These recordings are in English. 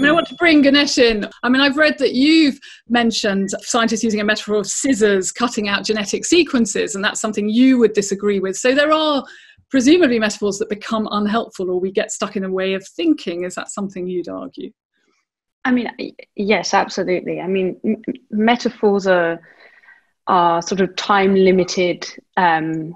I mean, I want to bring Güneş in. I mean, I've read that you've mentioned scientists using a metaphor of scissors cutting out genetic sequences, and that's something you would disagree with. So there are presumably metaphors that become unhelpful or we get stuck in a way of thinking. Is that something you'd argue? I mean, yes, absolutely. I mean, m- metaphors are are sort of time limited um,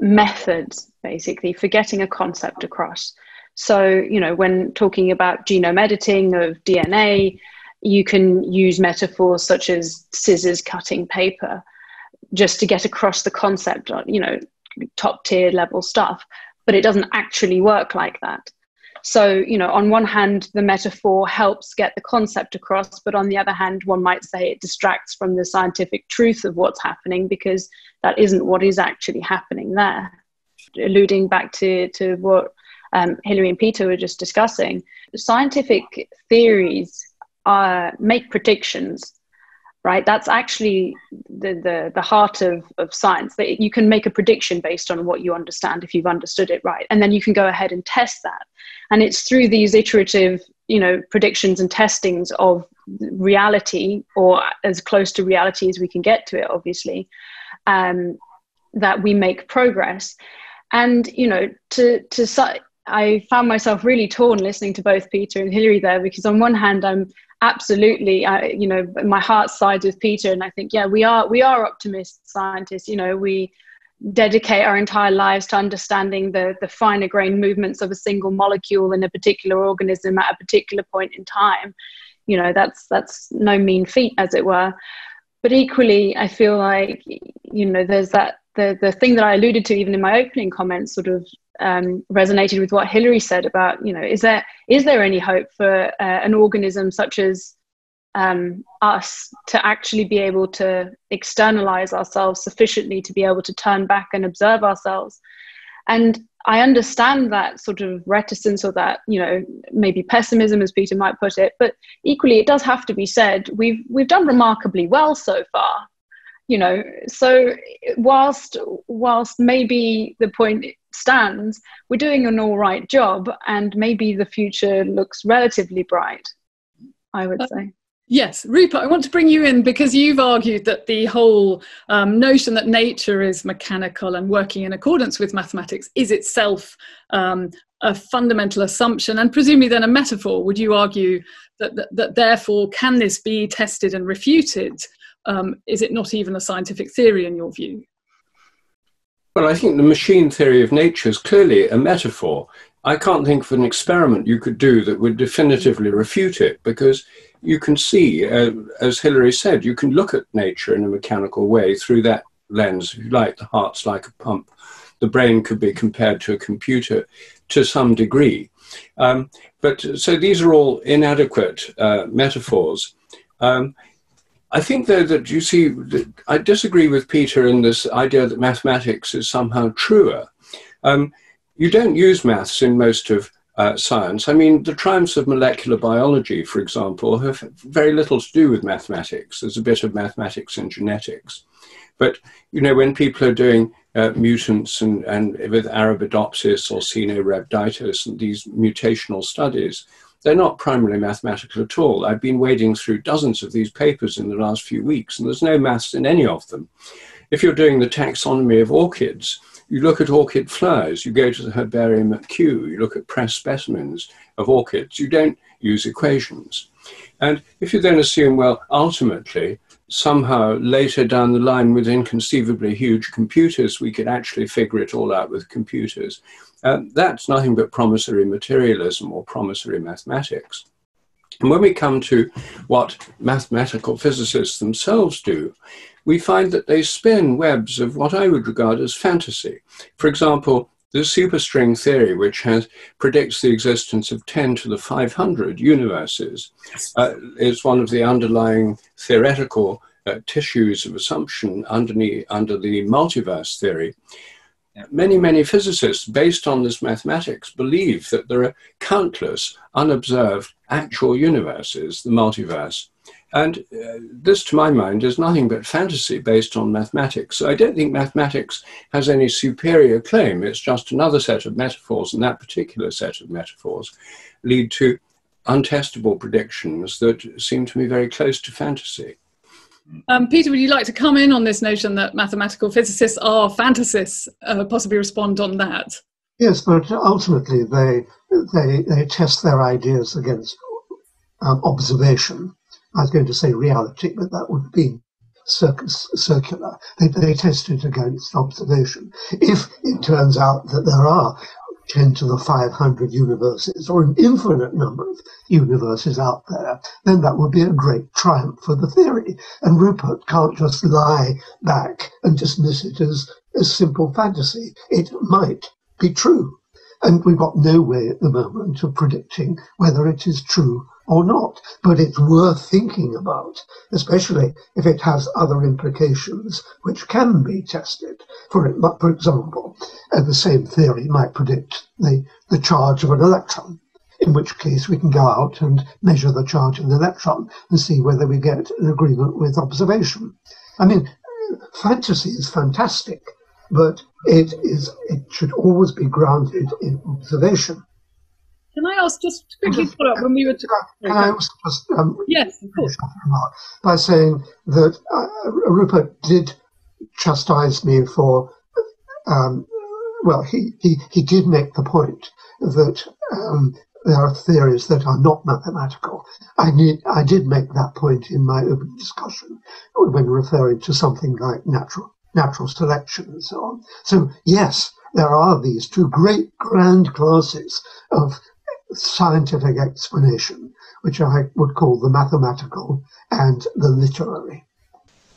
methods, basically, for getting a concept across. So, you know, when talking about genome editing of DNA, you can use metaphors such as scissors cutting paper just to get across the concept, you know, top tier level stuff. But it doesn't actually work like that. So, you know, on one hand, the metaphor helps get the concept across, but on the other hand, one might say it distracts from the scientific truth of what's happening because that isn't what is actually happening there. Alluding back to, to what um, Hilary and Peter were just discussing, scientific theories uh, make predictions, right? That's actually the, the, the heart of, of science. That you can make a prediction based on what you understand if you've understood it right. And then you can go ahead and test that. And it's through these iterative, you know, predictions and testings of reality, or as close to reality as we can get to it, obviously, um, that we make progress. And you know, to to I found myself really torn listening to both Peter and Hilary there because on one hand I'm absolutely you know my heart sides with Peter and I think yeah we are we are optimist scientists. You know we dedicate our entire lives to understanding the the finer grained movements of a single molecule in a particular organism at a particular point in time. You know that's that's no mean feat as it were. But equally I feel like you know there's that the the thing that I alluded to even in my opening comments sort of um, resonated with what Hilary said about, you know, is there is there any hope for uh, an organism such as um, us to actually be able to externalize ourselves sufficiently to be able to turn back and observe ourselves? And I understand that sort of reticence or that, you know, maybe pessimism, as Peter might put it, but equally, it does have to be said we've we've done remarkably well so far you know so whilst whilst maybe the point stands we're doing an all right job and maybe the future looks relatively bright i would uh, say Yes, Rupert, I want to bring you in because you've argued that the whole um, notion that nature is mechanical and working in accordance with mathematics is itself um, a fundamental assumption and presumably then a metaphor. Would you argue that, that, that therefore can this be tested and refuted um, is it not even a scientific theory in your view? Well, I think the machine theory of nature is clearly a metaphor. I can't think of an experiment you could do that would definitively refute it because you can see, uh, as Hilary said, you can look at nature in a mechanical way through that lens. If you like, the heart's like a pump. The brain could be compared to a computer to some degree. Um, but so these are all inadequate uh, metaphors. Um, I think, though, that you see, I disagree with Peter in this idea that mathematics is somehow truer. Um, you don't use maths in most of uh, science. I mean, the triumphs of molecular biology, for example, have very little to do with mathematics. There's a bit of mathematics in genetics. But, you know, when people are doing uh, mutants and, and with Arabidopsis or Caenorhabditis and these mutational studies, they're not primarily mathematical at all. I've been wading through dozens of these papers in the last few weeks, and there's no maths in any of them. If you're doing the taxonomy of orchids, you look at orchid flowers, you go to the herbarium at Kew, you look at pressed specimens of orchids, you don't use equations. And if you then assume, well, ultimately, somehow later down the line with inconceivably huge computers, we could actually figure it all out with computers, uh, that's nothing but promissory materialism or promissory mathematics. And when we come to what mathematical physicists themselves do, we find that they spin webs of what I would regard as fantasy. For example, the superstring theory, which has, predicts the existence of 10 to the 500 universes, uh, is one of the underlying theoretical uh, tissues of assumption underneath, under the multiverse theory many, many physicists, based on this mathematics, believe that there are countless unobserved actual universes, the multiverse. And uh, this, to my mind, is nothing but fantasy based on mathematics. So I don't think mathematics has any superior claim. It's just another set of metaphors, and that particular set of metaphors lead to untestable predictions that seem to me very close to fantasy. Um, Peter, would you like to come in on this notion that mathematical physicists are fantasists? Uh, possibly respond on that. Yes, but ultimately they they they test their ideas against um, observation. I was going to say reality, but that would be circular. They, they test it against observation. If it turns out that there are 10 to the 500 universes or an infinite number of universes out there, then that would be a great triumph for the theory. And Rupert can't just lie back and dismiss it as a simple fantasy. It might be true. And we've got no way at the moment of predicting whether it is true or not. But it's worth thinking about, especially if it has other implications which can be tested. For, it, for example, uh, the same theory might predict the, the charge of an electron, in which case we can go out and measure the charge of the electron and see whether we get an agreement with observation. I mean, fantasy is fantastic, but it is it should always be grounded in observation. Can I ask just quickly follow up when we were? T- can I also just um, yes, of course. by saying that uh, Rupert did chastise me for um, well, he, he he did make the point that um, there are theories that are not mathematical. I need I did make that point in my open discussion when referring to something like natural natural selection and so on. So yes, there are these two great grand classes of scientific explanation, which I would call the mathematical and the literary.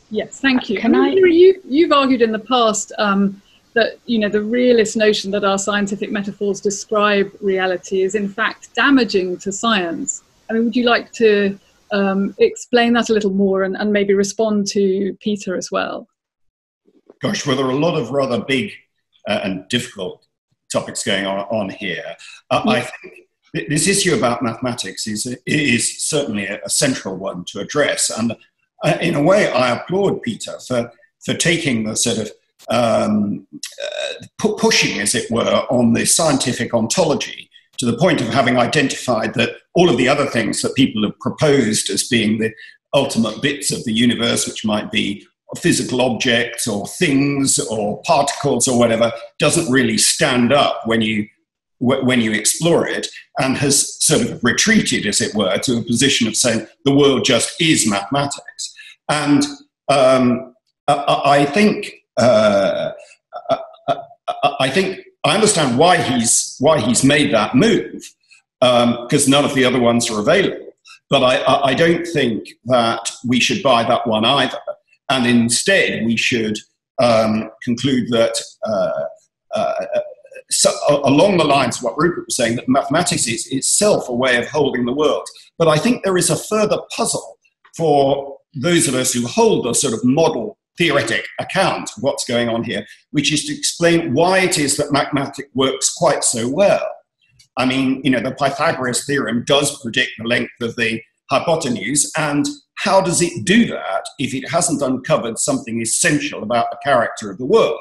Yes, thank you. Can I, you, you've argued in the past um, that you know the realist notion that our scientific metaphors describe reality is in fact damaging to science. I mean, would you like to um, explain that a little more and, and maybe respond to Peter as well? Gosh, well, there are a lot of rather big uh, and difficult topics going on, on here. Uh, I think this issue about mathematics is, is certainly a, central one to address. And uh, in a way, I applaud Peter for, for taking the sort of um, uh, pushing, as it were, on the scientific ontology to the point of having identified that all of the other things that people have proposed as being the ultimate bits of the universe, which might be physical objects or things or particles or whatever, doesn't really stand up when you when you explore it, and has sort of retreated, as it were, to a position of saying the world just is mathematics. And um, I, think uh, I think I understand why he's why he's made that move because um, none of the other ones are available. But I, I don't think that we should buy that one either. And instead, we should um, conclude that uh, uh, so, along the lines of what Rupert was saying, that mathematics is itself a way of holding the world. But I think there is a further puzzle for those of us who hold the sort of model theoretic account of what's going on here, which is to explain why it is that mathematics works quite so well. I mean, you know, the Pythagoras theorem does predict the length of the hypotenuse, and how does it do that if it hasn't uncovered something essential about the character of the world?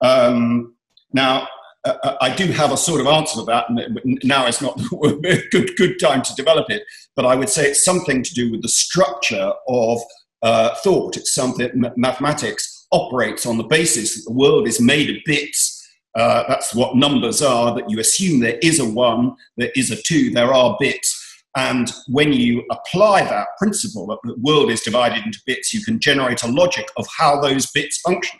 Um, now, uh, uh, I do have a sort of answer to that, and now is not a good, good time to develop it. But I would say it's something to do with the structure of uh, thought. It's something mathematics operates on the basis that the world is made of bits. Uh, that's what numbers are. That you assume there is a one, there is a two, there are bits. And when you apply that principle that the world is divided into bits, you can generate a logic of how those bits function.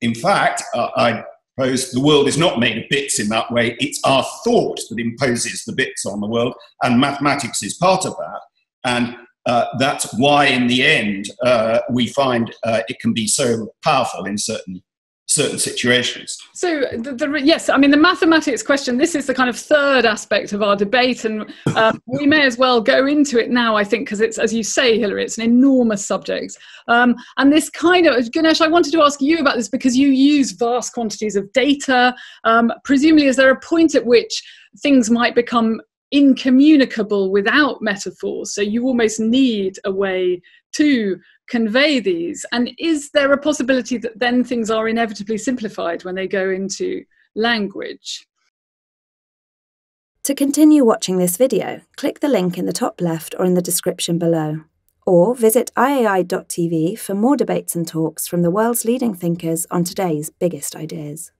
In fact, uh, I the world is not made of bits in that way. It's our thought that imposes the bits on the world, and mathematics is part of that. And uh, that's why, in the end, uh, we find uh, it can be so powerful in certain certain situations. So, the, the, yes, I mean, the mathematics question, this is the kind of third aspect of our debate, and um, we may as well go into it now, I think, because it's, as you say, Hilary, it's an enormous subject. Um, and this kind of, Güneş, I wanted to ask you about this because you use vast quantities of data. Um, presumably, is there a point at which things might become incommunicable without metaphors? So, you almost need a way to convey these? And is there a possibility that then things are inevitably simplified when they go into language? To continue watching this video, click the link in the top left or in the description below. Or visit iai.tv for more debates and talks from the world's leading thinkers on today's biggest ideas.